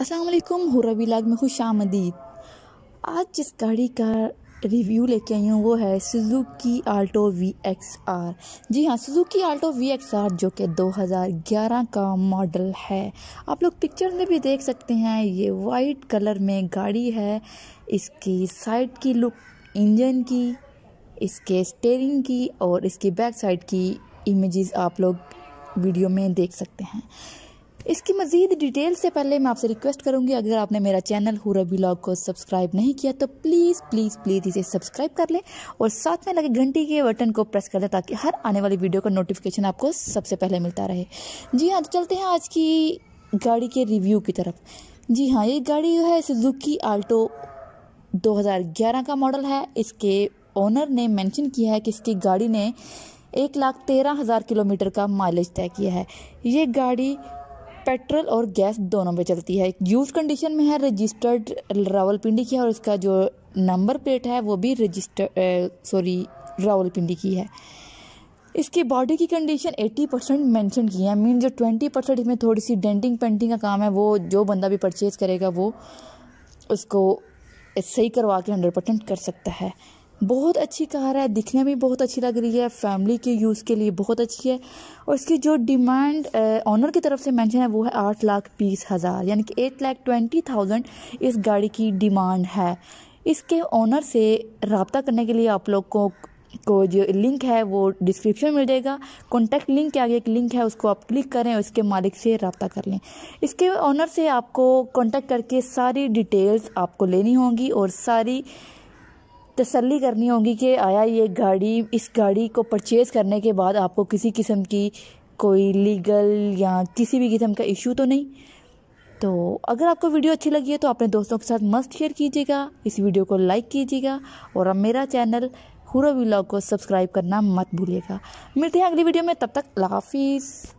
असलकुम हुरबी लाग में खुश आमदीद। आज जिस गाड़ी का रिव्यू लेके आई हूँ, वो है Suzuki Alto V X R जी हाँ Suzuki Alto V X R जो कि 2011 का मॉडल है। आप लोग पिक्चर में भी देख सकते हैं, ये वाइट कलर में गाड़ी है। इसकी साइड की लुक इंजन की, इसके स्टेयरिंग की और इसकी बैक साइड की इमेजेस आप लोग वीडियो में देख सकते हैं। इसकी मज़ीद डिटेल से पहले मैं आपसे रिक्वेस्ट करूँगी, अगर आपने मेरा चैनल हुरा ब्लॉग को सब्सक्राइब नहीं किया तो प्लीज़ प्लीज़ प्लीज़ इसे सब्सक्राइब कर लें और साथ में लगे घंटी के बटन को प्रेस कर लें ताकि हर आने वाली वीडियो का नोटिफिकेशन आपको सबसे पहले मिलता रहे। जी हाँ तो चलते हैं आज की गाड़ी के रिव्यू की तरफ़। जी हाँ ये गाड़ी जो है सुजुकी आल्टो 2011 का मॉडल है। इसके ओनर ने मेंशन किया है कि इसकी गाड़ी ने एक लाख तेरह हज़ार किलोमीटर का माइलेज तय किया है। ये गाड़ी पेट्रोल और गैस दोनों पे चलती है। यूज़ कंडीशन में है रजिस्टर्ड रावलपिंडी की है और इसका जो नंबर प्लेट है, वो भी रजिस्टर सॉरी रावलपिंडी की है। इसकी बॉडी की कंडीशन 80 परसेंट मैंशन की है। मीन जो 20 परसेंट इसमें थोड़ी सी डेंटिंग पेंटिंग का काम है, वो जो बंदा भी परचेज़ करेगा, वो उसको सही करवा के हंड्रेड परसेंट कर सकता है। बहुत अच्छी कार है, दिखने में बहुत अच्छी लग रही है फैमिली के यूज़ के लिए बहुत अच्छी है। और इसकी जो डिमांड ऑनर की तरफ़ से मेंशन है, वो है आठ लाख बीस हज़ार, यानी कि एट लाख ट्वेंटी थाउज़ेंड इस गाड़ी की डिमांड है। इसके ऑनर से रबता करने के लिए आप लोग को को जो लिंक है, वो डिस्क्रिप्शन मिल जाएगा। कॉन्टैक्ट लिंक के आगे एक लिंक है, उसको आप क्लिक करें और इसके मालिक से रबता कर लें। इसके ऑनर से आपको कॉन्टैक्ट करके सारी डिटेल्स आपको लेनी होंगी और सारी तसल्ली करनी होगी कि आया ये गाड़ी, इस गाड़ी को परचेज़ करने के बाद आपको किसी किस्म की कोई लीगल या किसी भी किस्म का इशू तो नहीं। तो अगर आपको वीडियो अच्छी लगी है तो अपने दोस्तों के साथ मस्त शेयर कीजिएगा, इस वीडियो को लाइक कीजिएगा और अब मेरा चैनल हुरा व्लॉग को सब्सक्राइब करना मत भूलिएगा। मिलते हैं अगली वीडियो में, तब तक हाफिज़।